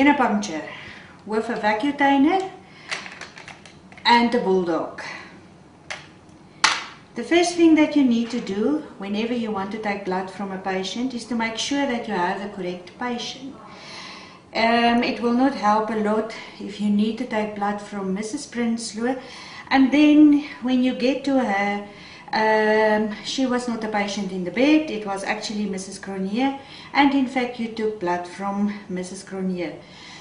venipuncture with a vacutainer and a bulldog. The first thing that you need to do whenever you want to take blood from a patient is to make sure that you have the correct patient. Um, it will not help a lot if you need to take blood from Mrs. Prinsloo and then when you get to her um, she was not a patient in the bed, it was actually Mrs. Cronje, and in fact you took blood from Mrs. Cronje.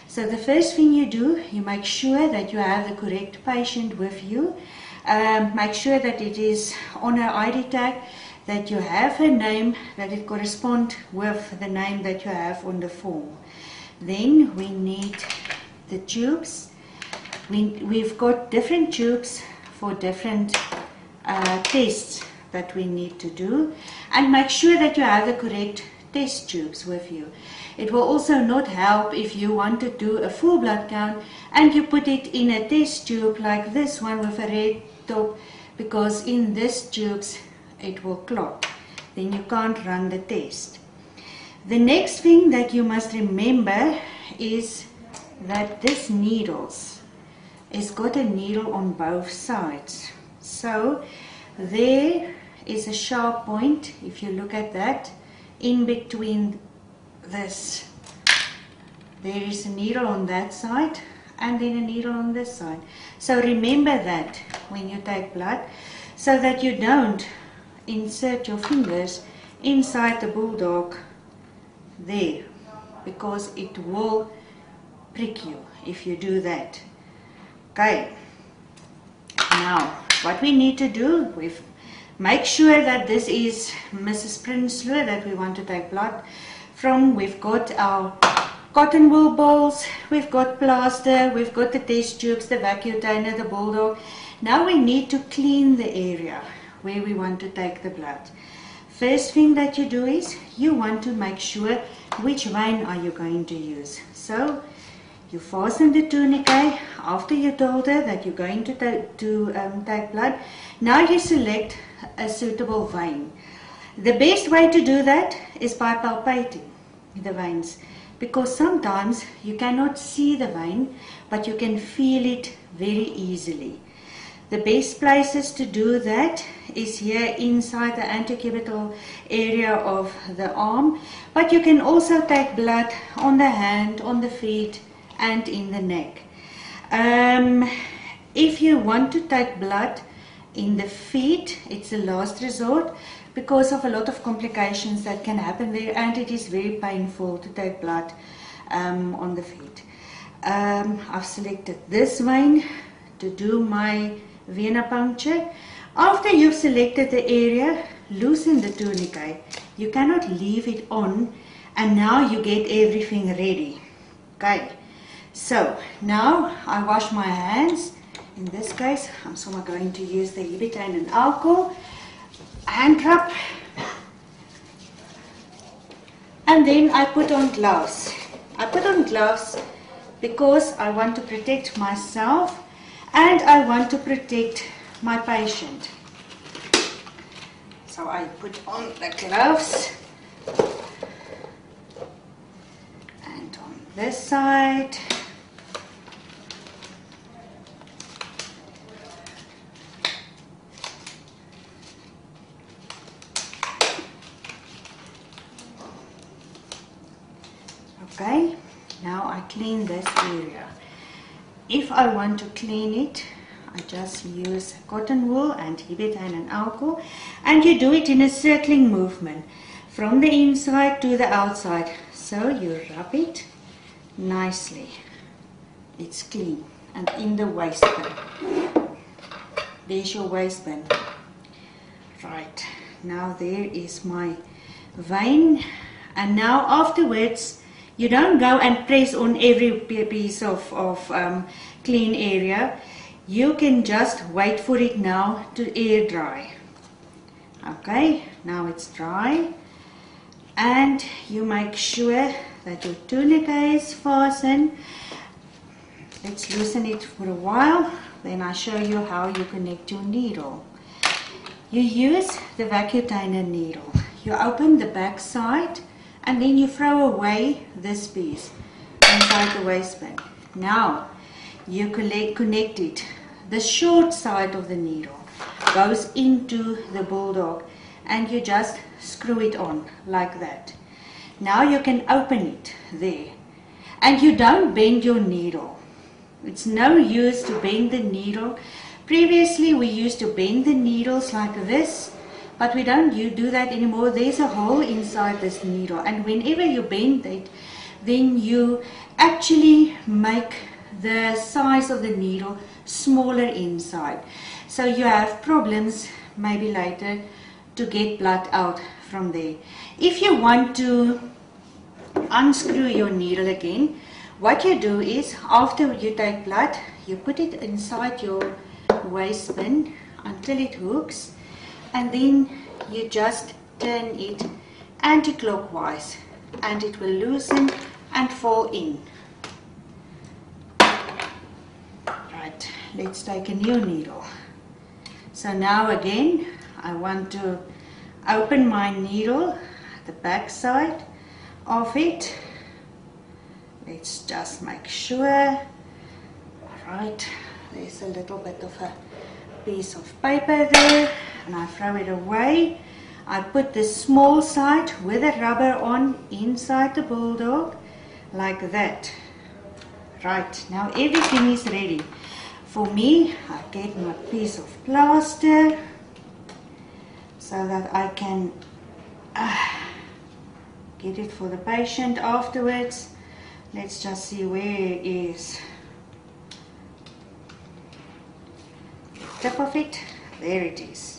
So the first thing you do, you make sure that you have the correct patient with you. Um, make sure that it is on her ID tag, that you have her name, that it corresponds with the name that you have on the form. Then we need the tubes. We, we've got different tubes for different uh, tests that we need to do and make sure that you have the correct test tubes with you. It will also not help if you want to do a full blood count and you put it in a test tube like this one with a red top because in this tubes it will clot. Then you can't run the test. The next thing that you must remember is that this needles has got a needle on both sides. So there is a sharp point, if you look at that, in between this. There is a needle on that side and then a needle on this side. So remember that when you take blood so that you don't insert your fingers inside the bulldog there because it will prick you if you do that. Okay, now what we need to do, we make sure that this is Mrs. Prinsloo that we want to take blood from. We've got our cotton wool balls, we've got plaster, we've got the test tubes, the vacutainer, the bulldog. Now we need to clean the area where we want to take the blood. First thing that you do is you want to make sure which vein are you going to use. So you fasten the tourniquet after you told her that you're going to, to um, take blood. Now you select a suitable vein. The best way to do that is by palpating the veins because sometimes you cannot see the vein but you can feel it very easily. The best places to do that is here inside the antecubital area of the arm but you can also take blood on the hand, on the feet, and in the neck. Um, if you want to take blood in the feet, it's a last resort because of a lot of complications that can happen there and it is very painful to take blood um, on the feet. Um, I've selected this vein to do my venipuncture. After you've selected the area, loosen the tourniquet. You cannot leave it on and now you get everything ready. Okay. So now I wash my hands. In this case, I'm somehow going to use the Hibitane and alcohol hand rub. And then I put on gloves. I put on gloves because I want to protect myself and I want to protect my patient. So I put on the gloves and on this side okay now I clean this area. If I want to clean it I just use cotton wool and Hibitane and an alcohol and you do it in a circling movement from the inside to the outside. So you rub it nicely. It's clean and in the waistband. There's your waistband. Right now there is my vein. And now afterwards you don't go and press on every piece of, of um, clean area. You can just wait for it now to air dry. Okay, now it's dry. And you make sure that your tourniquet is fastened. Let's loosen it for a while. Then I show you how you connect your needle. You use the vacutainer needle. You open the back side and then you throw away this piece inside the waistband. Now you collect, connect it. The short side of the needle goes into the bulldog and you just screw it on like that. Now you can open it there and you don't bend your needle. It's no use to bend the needle. Previously we used to bend the needles like this but we don't you do that anymore. There's a hole inside this needle and whenever you bend it then you actually make the size of the needle smaller inside. So you have problems maybe later to get blood out from there. If you want to unscrew your needle again, what you do is after you take blood, you put it inside your waistband until it hooks and then you just turn it anti-clockwise and it will loosen and fall in. Right, let's take a new needle. So now again, I want to open my needle, the back side of it. Let's just make sure. Right, there's a little bit of a piece of paper there and I throw it away. I put the small side with the rubber on inside the bulldog like that. Right, now everything is ready. For me, I get my piece of plaster so that I can uh, get it for the patient afterwards. Let's just see where it is. Tip of it, there it is.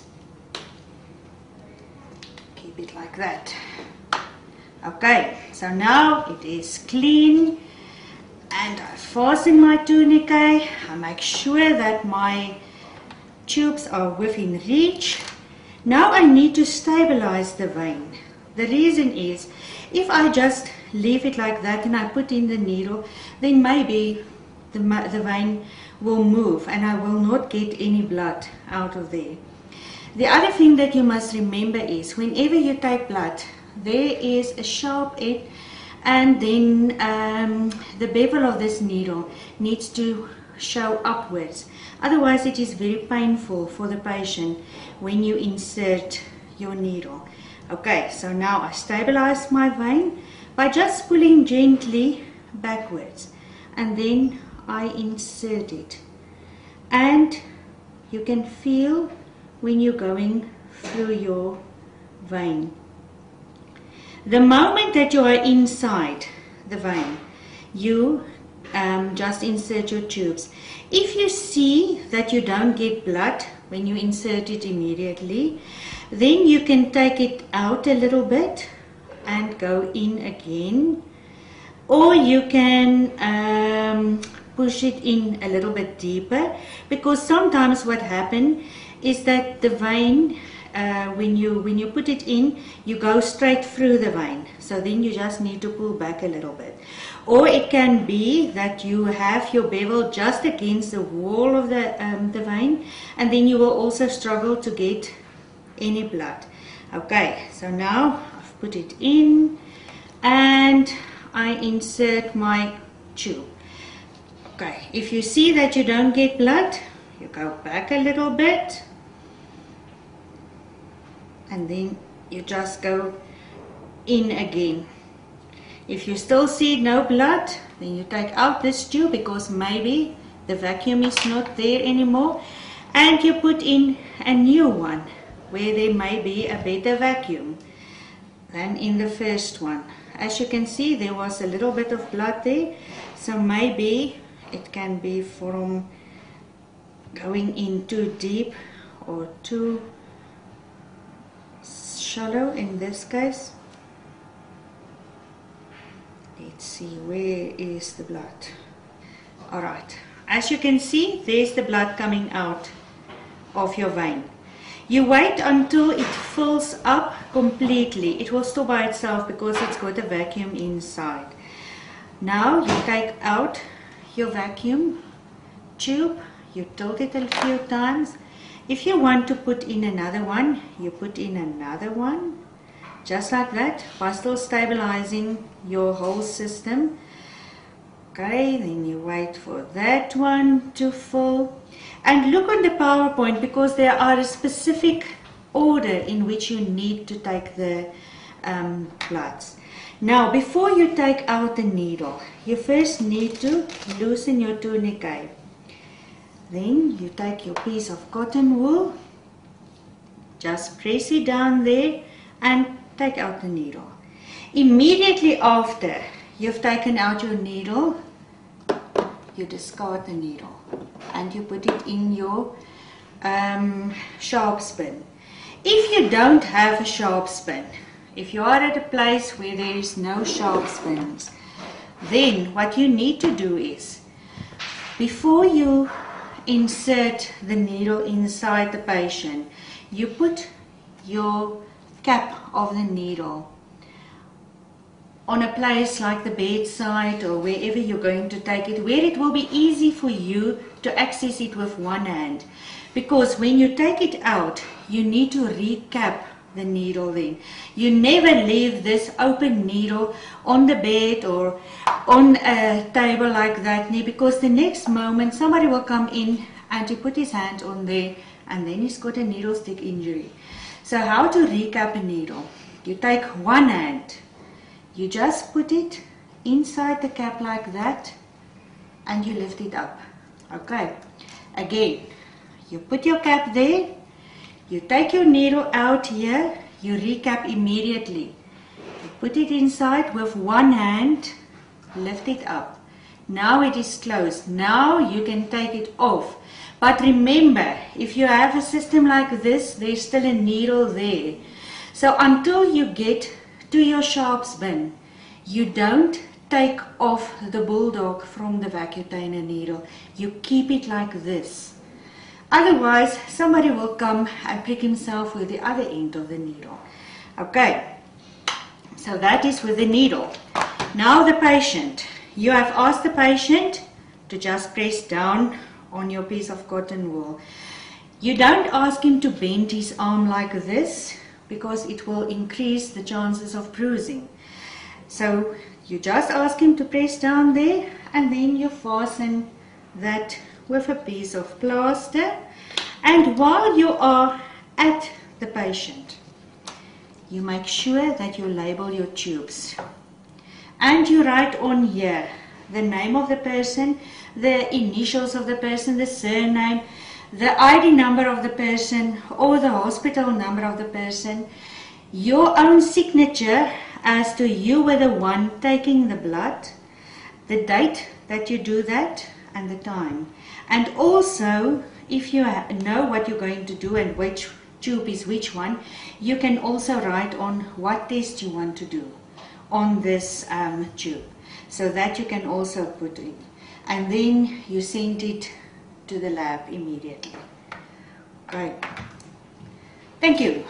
Keep it like that. Okay, so now it is clean and I fasten my tourniquet. Eh? I make sure that my tubes are within reach. Now I need to stabilize the vein. The reason is if I just leave it like that and I put in the needle, then maybe the, the vein will move and I will not get any blood out of there. The other thing that you must remember is whenever you take blood, there is a sharp edge and then um, the bevel of this needle needs to show upwards. Otherwise it is very painful for the patient when you insert your needle. Okay, so now I stabilize my vein by just pulling gently backwards and then I insert it. And you can feel when you're going through your vein. The moment that you are inside the vein, you um, just insert your tubes. If you see that you don't get blood when you insert it immediately, then you can take it out a little bit and go in again. Or you can um, push it in a little bit deeper because sometimes what happens is that the vein uh, when you when you put it in you go straight through the vein so then you just need to pull back a little bit or it can be that you have your bevel just against the wall of the, um, the vein and then you will also struggle to get any blood. Okay, so now I've put it in and I insert my tube. Okay, if you see that you don't get blood, you go back a little bit and then you just go in again. If you still see no blood, then you take out this tube because maybe the vacuum is not there anymore and you put in a new one where there may be a better vacuum than in the first one. As you can see there was a little bit of blood there so maybe it can be from going in too deep or too shallow in this case. Let's see where is the blood? All right. As you can see there's the blood coming out of your vein. You wait until it fills up completely. It will stop by itself because it's got a vacuum inside. Now you take out your vacuum tube. You tilt it a few times if you want to put in another one you put in another one just like that while still stabilizing your whole system Okay, then you wait for that one to fill. And look on the PowerPoint because there are a specific order in which you need to take the um, bloods. Now, before you take out the needle, you first need to loosen your tourniquet. Then you take your piece of cotton wool, just press it down there and take out the needle. Immediately after you've taken out your needle, you discard the needle and you put it in your um, sharps bin. If you don't have a sharps bin, if you are at a place where there is no sharps bins, then what you need to do is, before you insert the needle inside the patient, you put your cap of the needle on a place like the bedside or wherever you're going to take it, where it will be easy for you to access it with one hand. Because when you take it out, you need to recap the needle then. You never leave this open needle on the bed or on a table like that because the next moment somebody will come in and to put his hand on there and then he's got a needle stick injury. So how to recap a needle? You take one hand, you just put it inside the cap like that and you lift it up. Okay, again, you put your cap there you take your needle out here, you recap immediately. You put it inside with one hand, lift it up. Now it is closed. Now you can take it off. But remember, if you have a system like this, there's still a needle there. So until you get to your sharps bin, you don't take off the bulldog from the vacutainer needle. You keep it like this. Otherwise, somebody will come and prick himself with the other end of the needle. Okay, so that is with the needle. Now the patient. You have asked the patient to just press down on your piece of cotton wool. You don't ask him to bend his arm like this because it will increase the chances of bruising. So you just ask him to press down there and then you fasten that with a piece of plaster and while you are at the patient you make sure that you label your tubes. And you write on here the name of the person the initials of the person the surname the ID number of the person or the hospital number of the person your own signature as to you were the one taking the blood the date that you do that and the time and also, if you know what you're going to do and which tube is which one, you can also write on what test you want to do on this um, tube. So that you can also put in. And then you send it to the lab immediately. Great. Thank you.